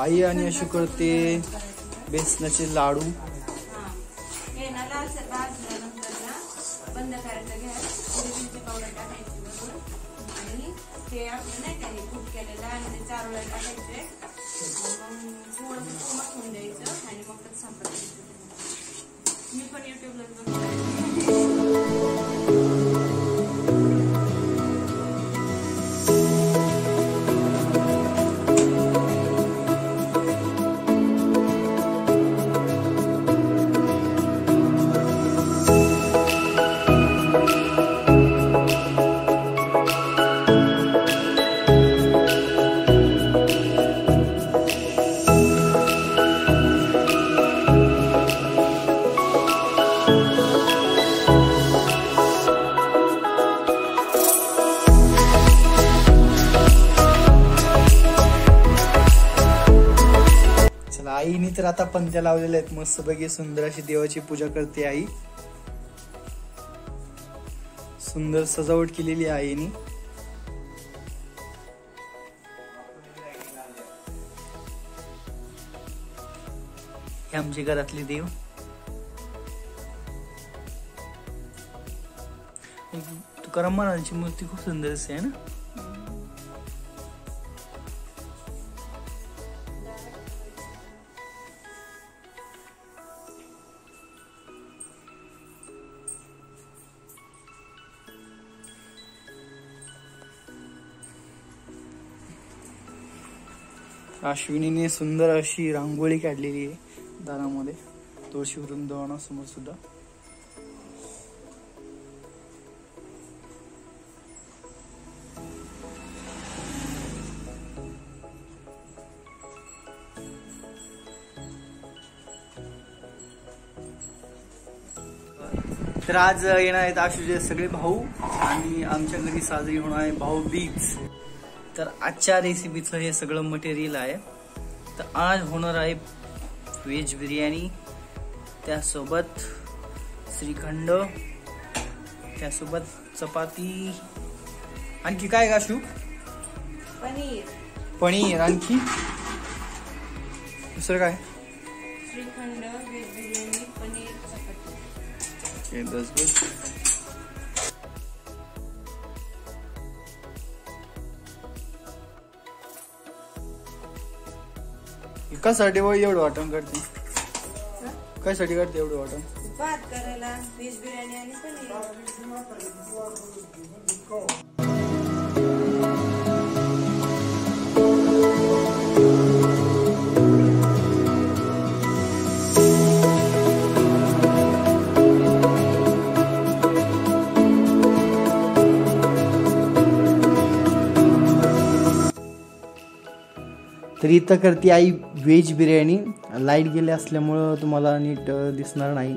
आई आणि अशी करते बेसनाचे लाडू. आणि ते आपलं नाही का हे कूट केलेलं आणि ते चारोळ्या टाकायचे. मग थोडंसं कोमट होऊन द्यायचं आणि मग त्यात संपत मी पण युट्यूबला आईने तर आता पंत्या लावलेल्या आहेत. मस्त पैकी सुंदर अशी देवाची पूजा करते आई. सुंदर सजावट केलेली आहे आईने. हे आमचे घरातले देव. तुकाराम महाराजांची मूर्ती खूप सुंदर असते आहे ना? अश्विनीने सुंदर अशी रांगोळी काढलेली आहे दारामध्ये. तुळशी वृंदावनासमोर सुद्धा. तर आज येणार आहेत आशुचे सगळे भाऊ आणि आमच्या घरी साजरी होणार आहे भाऊ बीज तर आजच्या रेसिपीचं हे सगळं मटेरियल आहे. तर आज होणार आहे व्हेज बिर्याणी. त्यासोबत श्रीखंड. त्यासोबत चपाती. आणखी काय का शू पनीर. पनीर आणखी? दुसरं काय? श्रीखंड व्हेज बिर्याणी पनीर चपाती. कशासाठी बघ एवढं वाटण करते? कशासाठी करते एवढं वाटण? भात करायला व्हेज बिर्याणी आणि पनीर. तर इथं करते आई व्हेज बिर्याणी. लाइट गेले असल्यामुळं तुम्हाला नीट दिसणार नाही.